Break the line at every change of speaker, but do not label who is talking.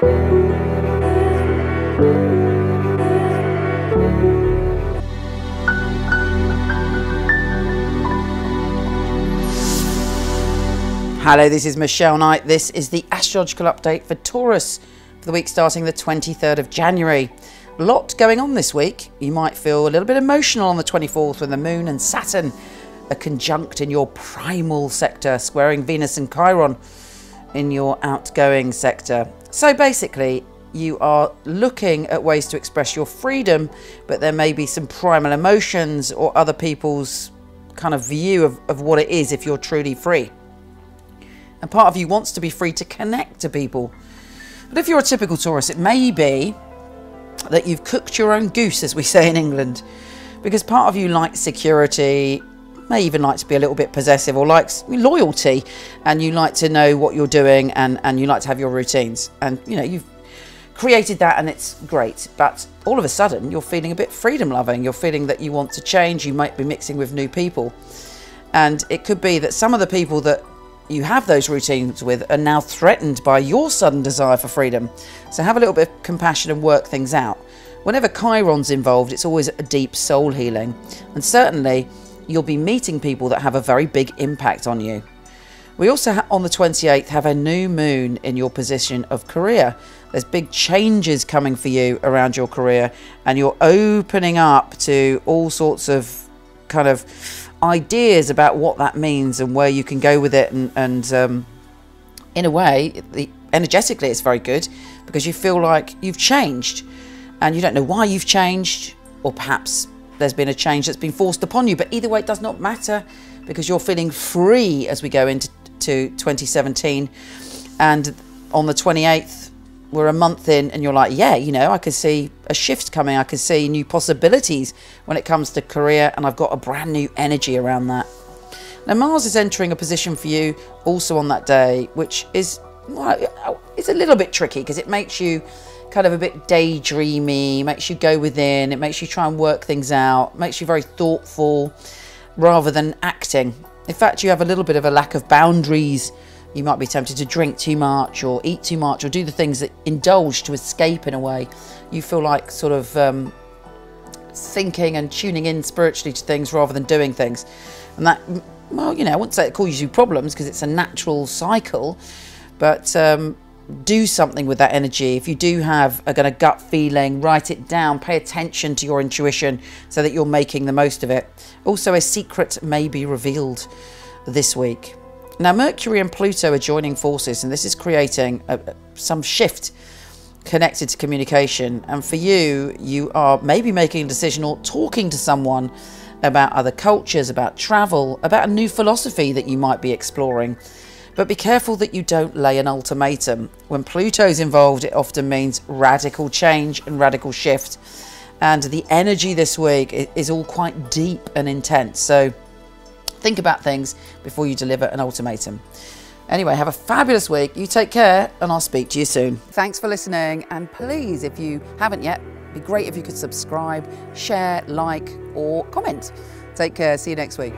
Hello, this is Michele Knight. This is the astrological update for Taurus for the week starting the 23rd of January. A lot going on this week. You might feel a little bit emotional on the 24th when the Moon and Saturn are conjunct in your primal sector, squaring Venus and Chiron in your outgoing sector. So basically, you are looking at ways to express your freedom, but there may be some primal emotions or other people's kind of view of, of what it is if you're truly free. And part of you wants to be free to connect to people. But if you're a typical Taurus, it may be that you've cooked your own goose, as we say in England, because part of you likes security, may even like to be a little bit possessive or likes loyalty, and you like to know what you're doing and, and you like to have your routines. And you know, you've created that and it's great. But all of a sudden, you're feeling a bit freedom loving. You're feeling that you want to change. You might be mixing with new people. And it could be that some of the people that you have those routines with are now threatened by your sudden desire for freedom. So have a little bit of compassion and work things out. Whenever Chiron's involved, it's always a deep soul healing. And certainly, you'll be meeting people that have a very big impact on you. We also, on the 28th, have a new moon in your position of career. There's big changes coming for you around your career, and you're opening up to all sorts of kind of ideas about what that means and where you can go with it. And, and um, in a way, the, energetically, it's very good because you feel like you've changed and you don't know why you've changed, or perhaps there's been a change that's been forced upon you. But either way, it does not matter because you're feeling free as we go into to 2017. And on the 28th, we're a month in and you're like, yeah, you know, I can see a shift coming. I can see new possibilities when it comes to career, and I've got a brand new energy around that. Now, Mars is entering a position for you also on that day, which is well, it's a little bit tricky because it makes you kind of a bit daydreamy, makes you go within, it makes you try and work things out, makes you very thoughtful rather than acting. In fact, you have a little bit of a lack of boundaries you might be tempted to drink too much or eat too much or do the things that indulge to escape in a way. You feel like sort of um, thinking and tuning in spiritually to things rather than doing things. And that, well, you know, I wouldn't say it causes you problems because it's a natural cycle, but um, do something with that energy. If you do have a kind of gut feeling, write it down, pay attention to your intuition so that you're making the most of it. Also, a secret may be revealed this week. Now, Mercury and Pluto are joining forces, and this is creating a, some shift connected to communication. And for you, you are maybe making a decision or talking to someone about other cultures, about travel, about a new philosophy that you might be exploring. But be careful that you don't lay an ultimatum. When Pluto's involved, it often means radical change and radical shift. And the energy this week is all quite deep and intense. So Think about things before you deliver an ultimatum. Anyway, have a fabulous week. You take care, and I'll speak to you soon. Thanks for listening. And please, if you haven't yet, be great if you could subscribe, share, like, or comment. Take care. See you next week.